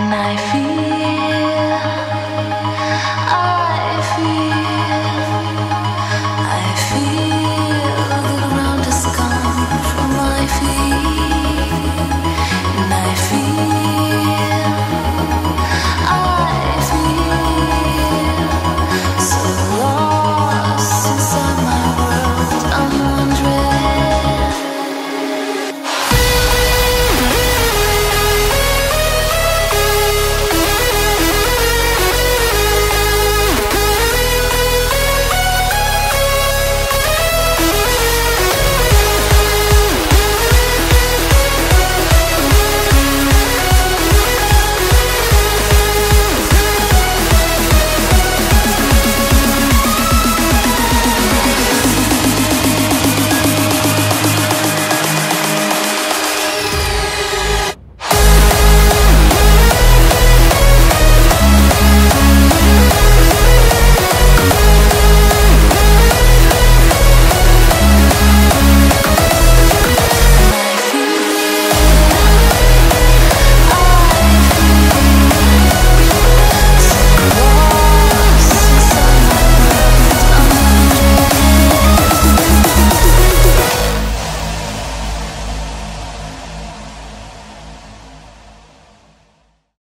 And I feel, I feel.